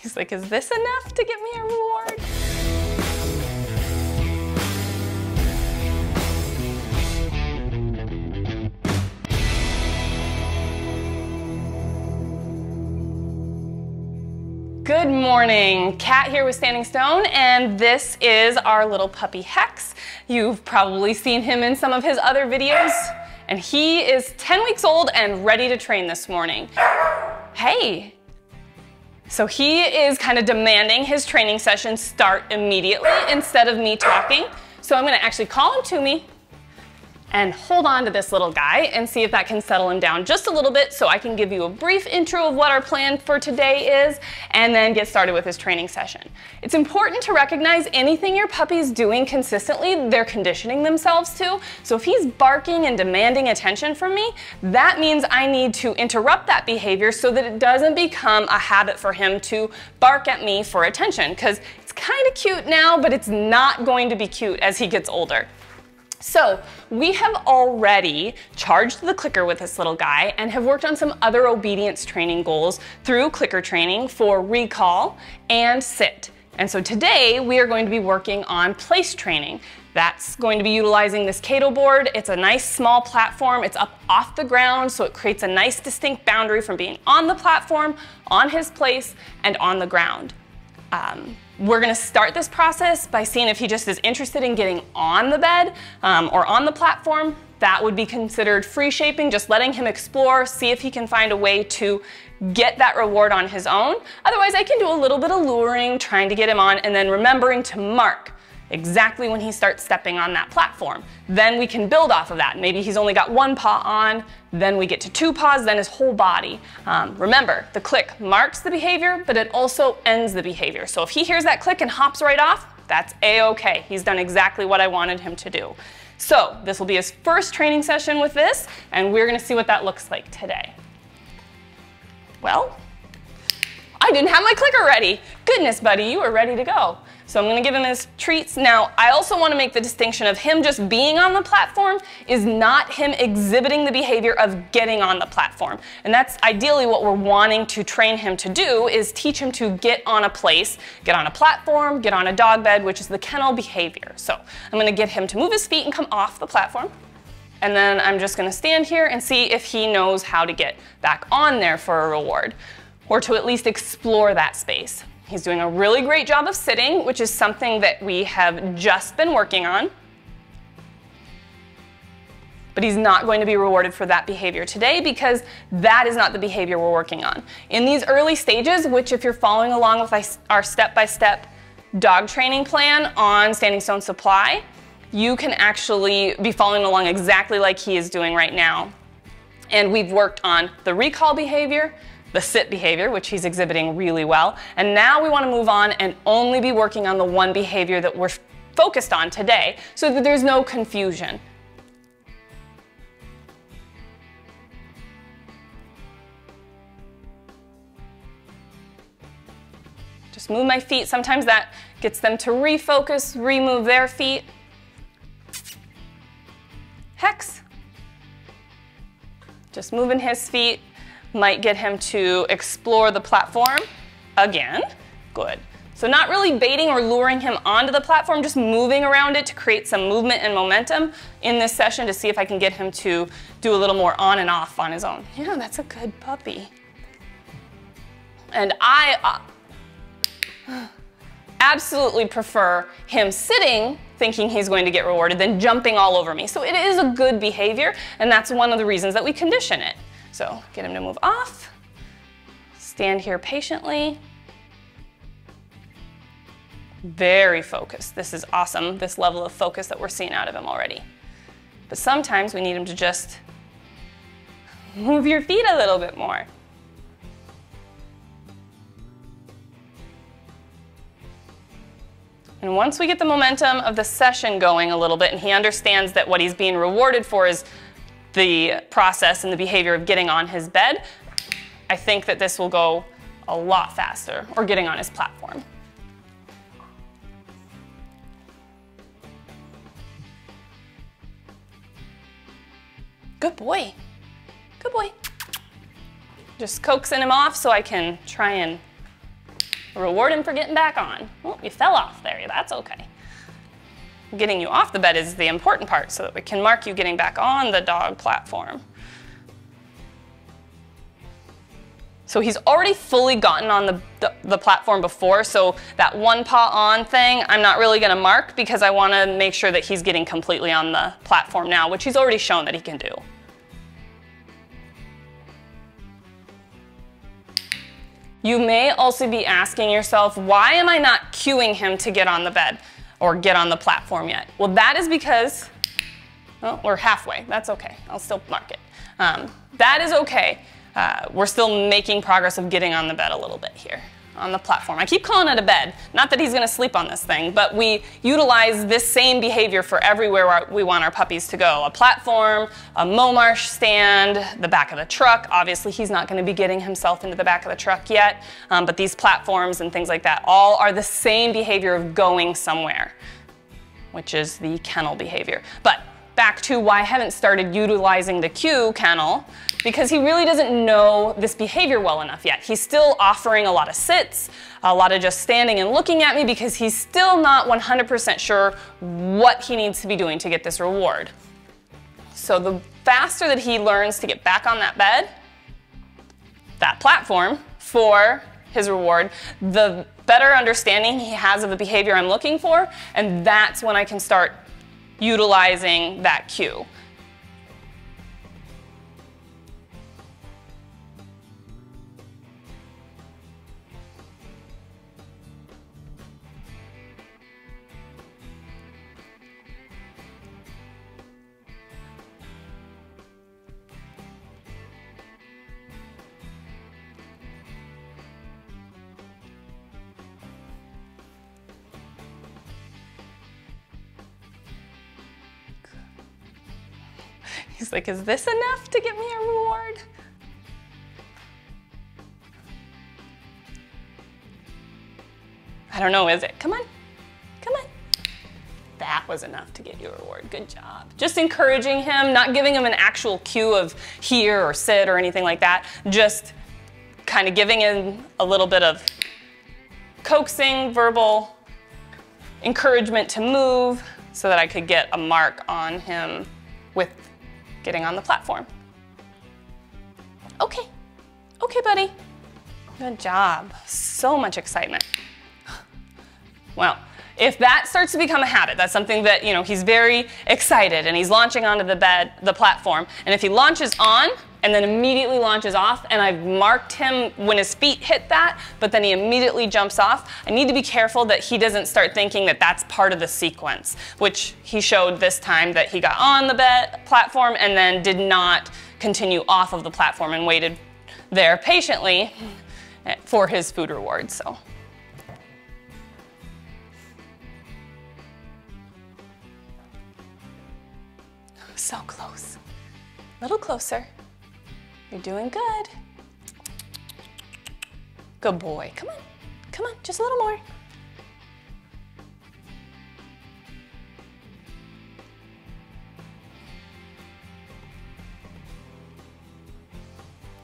He's like, is this enough to get me a reward? Good morning. Kat here with Standing Stone, and this is our little puppy Hex. You've probably seen him in some of his other videos, and he is 10 weeks old and ready to train this morning. Hey. So he is kind of demanding his training session start immediately instead of me talking. So I'm gonna actually call him to me and hold on to this little guy and see if that can settle him down just a little bit so I can give you a brief intro of what our plan for today is and then get started with his training session. It's important to recognize anything your puppy's doing consistently, they're conditioning themselves to. So if he's barking and demanding attention from me, that means I need to interrupt that behavior so that it doesn't become a habit for him to bark at me for attention because it's kind of cute now, but it's not going to be cute as he gets older. So we have already charged the clicker with this little guy and have worked on some other obedience training goals through clicker training for recall and sit. And so today we are going to be working on place training. That's going to be utilizing this Cato board. It's a nice small platform. It's up off the ground, so it creates a nice distinct boundary from being on the platform, on his place, and on the ground. Um, we're gonna start this process by seeing if he just is interested in getting on the bed um, or on the platform. That would be considered free shaping, just letting him explore, see if he can find a way to get that reward on his own. Otherwise, I can do a little bit of luring, trying to get him on, and then remembering to mark exactly when he starts stepping on that platform. Then we can build off of that. Maybe he's only got one paw on, then we get to two paws, then his whole body. Um, remember, the click marks the behavior, but it also ends the behavior. So if he hears that click and hops right off, that's a-okay. He's done exactly what I wanted him to do. So this will be his first training session with this, and we're gonna see what that looks like today. Well, I didn't have my clicker ready. Goodness, buddy, you were ready to go. So I'm gonna give him his treats. Now, I also wanna make the distinction of him just being on the platform is not him exhibiting the behavior of getting on the platform. And that's ideally what we're wanting to train him to do is teach him to get on a place, get on a platform, get on a dog bed, which is the kennel behavior. So I'm gonna get him to move his feet and come off the platform. And then I'm just gonna stand here and see if he knows how to get back on there for a reward or to at least explore that space. He's doing a really great job of sitting, which is something that we have just been working on. But he's not going to be rewarded for that behavior today because that is not the behavior we're working on. In these early stages, which if you're following along with our step-by-step -step dog training plan on Standing Stone Supply, you can actually be following along exactly like he is doing right now. And we've worked on the recall behavior, the sit behavior, which he's exhibiting really well. And now we want to move on and only be working on the one behavior that we're focused on today so that there's no confusion. Just move my feet. Sometimes that gets them to refocus, remove their feet. Hex. Just moving his feet, might get him to explore the platform again. Good. So not really baiting or luring him onto the platform, just moving around it to create some movement and momentum in this session to see if I can get him to do a little more on and off on his own. Yeah, that's a good puppy. And I uh, absolutely prefer him sitting thinking he's going to get rewarded than jumping all over me. So it is a good behavior, and that's one of the reasons that we condition it. So get him to move off, stand here patiently. Very focused. This is awesome, this level of focus that we're seeing out of him already. But sometimes we need him to just move your feet a little bit more. And once we get the momentum of the session going a little bit and he understands that what he's being rewarded for is the process and the behavior of getting on his bed, I think that this will go a lot faster, or getting on his platform. Good boy. Good boy. Just coaxing him off so I can try and reward him for getting back on. Oh, you fell off there, that's okay. Getting you off the bed is the important part so that we can mark you getting back on the dog platform. So he's already fully gotten on the, the, the, platform before, so that one paw on thing, I'm not really gonna mark because I wanna make sure that he's getting completely on the platform now, which he's already shown that he can do. You may also be asking yourself, why am I not cueing him to get on the bed or get on the platform yet? Well, that is because, well, we're halfway, that's okay, I'll still mark it. Um, that is okay uh, we're still making progress of getting on the bed a little bit here on the platform. I keep calling it a bed. Not that he's going to sleep on this thing, but we utilize this same behavior for everywhere we want our puppies to go. A platform, a Momarsh stand, the back of the truck. Obviously, he's not going to be getting himself into the back of the truck yet, um, but these platforms and things like that all are the same behavior of going somewhere, which is the kennel behavior. But back to why I haven't started utilizing the cue kennel because he really doesn't know this behavior well enough yet. He's still offering a lot of sits, a lot of just standing and looking at me because he's still not 100% sure what he needs to be doing to get this reward. So the faster that he learns to get back on that bed, that platform for his reward, the better understanding he has of the behavior I'm looking for, and that's when I can start utilizing that cue. He's like, is this enough to get me a reward? I don't know, is it? Come on, come on. That was enough to get you a reward. Good job. Just encouraging him, not giving him an actual cue of here or sit or anything like that. Just kind of giving him a little bit of coaxing, verbal encouragement to move so that I could get a mark on him with getting on the platform. Okay, okay, buddy. Good job. So much excitement. Well, if that starts to become a habit, that's something that, you know, he's very excited and he's launching onto the bed, the platform, and if he launches on and then immediately launches off, and I've marked him when his feet hit that, but then he immediately jumps off, I need to be careful that he doesn't start thinking that that's part of the sequence, which he showed this time that he got on the bed platform and then did not continue off of the platform and waited there patiently for his food reward, so. So close. A little closer. You're doing good. Good boy. Come on. Come on. Just a little more.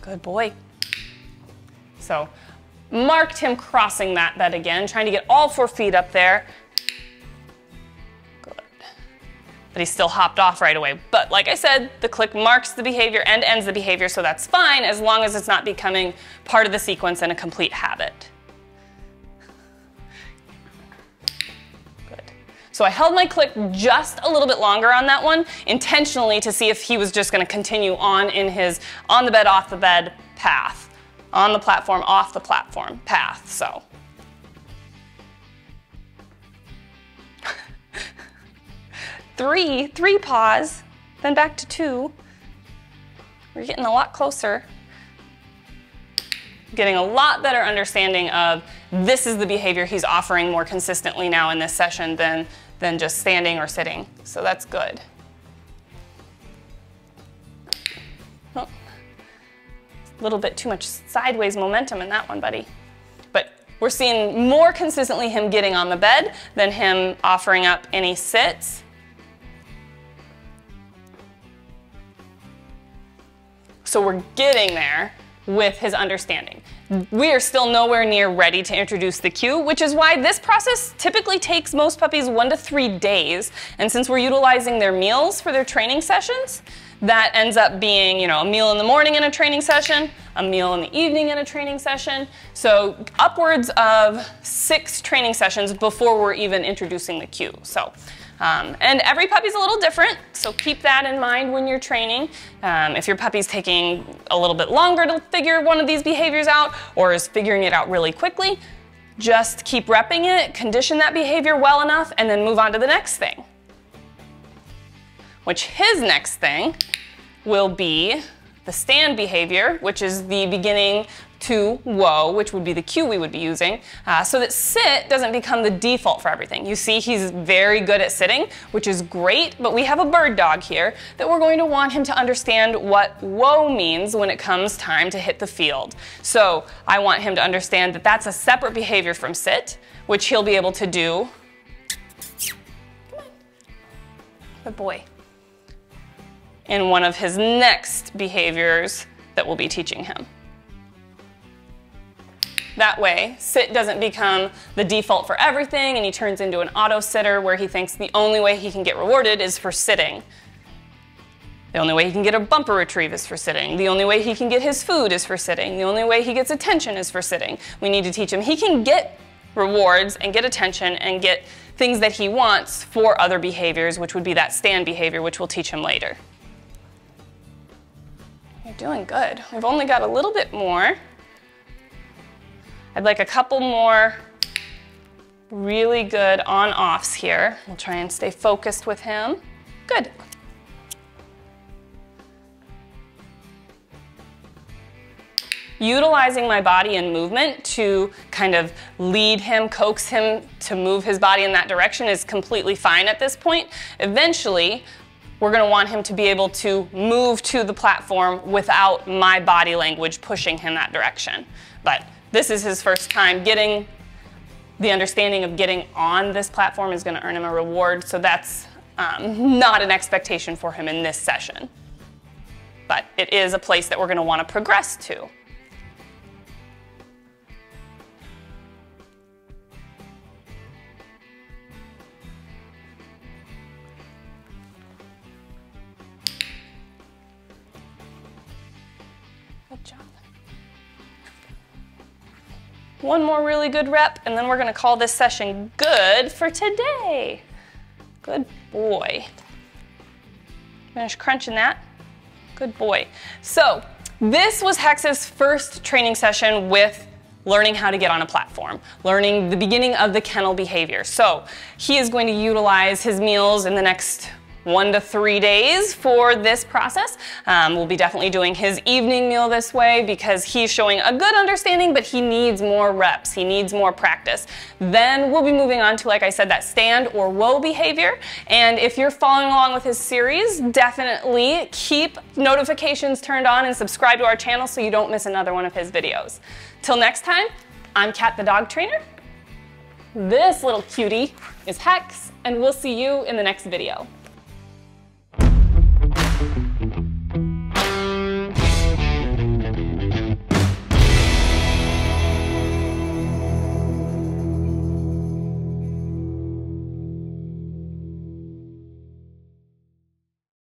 Good boy. So marked him crossing that bed again, trying to get all four feet up there. But he still hopped off right away. But like I said, the click marks the behavior and ends the behavior, so that's fine as long as it's not becoming part of the sequence and a complete habit. Good. So I held my click just a little bit longer on that one, intentionally to see if he was just gonna continue on in his on the bed, off the bed path, on the platform, off the platform path, so. Three, three paws, then back to two. We're getting a lot closer. Getting a lot better understanding of this is the behavior he's offering more consistently now in this session than, than just standing or sitting. So that's good. Oh, a little bit too much sideways momentum in that one, buddy. But we're seeing more consistently him getting on the bed than him offering up any sits. So we're getting there. with his understanding. We are still nowhere near ready to introduce the cue, which is why this process typically takes most puppies one to three days. And since we're utilizing their meals for their training sessions, that ends up being, you know, a meal in the morning in a training session, a meal in the evening in a training session. So upwards of six training sessions before we're even introducing the cue. So, um, and every puppy's a little different, so keep that in mind when you're training. Um, if your puppy's taking a little bit longer to figure one of these behaviors out or is figuring it out really quickly, just keep repping it, condition that behavior well enough, and then move on to the next thing which his next thing will be the stand behavior, which is the beginning to whoa, which would be the cue we would be using, uh, so that sit doesn't become the default for everything. You see he's very good at sitting, which is great, but we have a bird dog here that we're going to want him to understand what whoa means when it comes time to hit the field. So I want him to understand that that's a separate behavior from sit, which he'll be able to do. Come on. Good boy in one of his next behaviors that we'll be teaching him. That way, sit doesn't become the default for everything and he turns into an auto sitter where he thinks the only way he can get rewarded is for sitting. The only way he can get a bumper retrieve is for sitting. The only way he can get his food is for sitting. The only way he gets attention is for sitting. We need to teach him he can get rewards and get attention and get things that he wants for other behaviors, which would be that stand behavior, which we'll teach him later. You're doing good. We've only got a little bit more. I'd like a couple more really good on-offs here. We'll try and stay focused with him. Good. Utilizing my body and movement to kind of lead him, coax him to move his body in that direction is completely fine at this point. Eventually, we're going to want him to be able to move to the platform without my body language pushing him that direction. But this is his first time getting the understanding of getting on this platform is going to earn him a reward. So that's um, not an expectation for him in this session. But it is a place that we're going to want to progress to. One more really good rep, and then we're gonna call this session good for today. Good boy. Finish crunching that. Good boy. So this was Hex's first training session with learning how to get on a platform, learning the beginning of the kennel behavior. So he is going to utilize his meals in the next one to three days for this process. Um, we'll be definitely doing his evening meal this way because he's showing a good understanding, but he needs more reps. He needs more practice. Then we'll be moving on to, like I said, that stand or whoa behavior. And if you're following along with his series, definitely keep notifications turned on and subscribe to our channel so you don't miss another one of his videos. Till next time, I'm Kat the dog trainer. This little cutie is Hex, and we'll see you in the next video.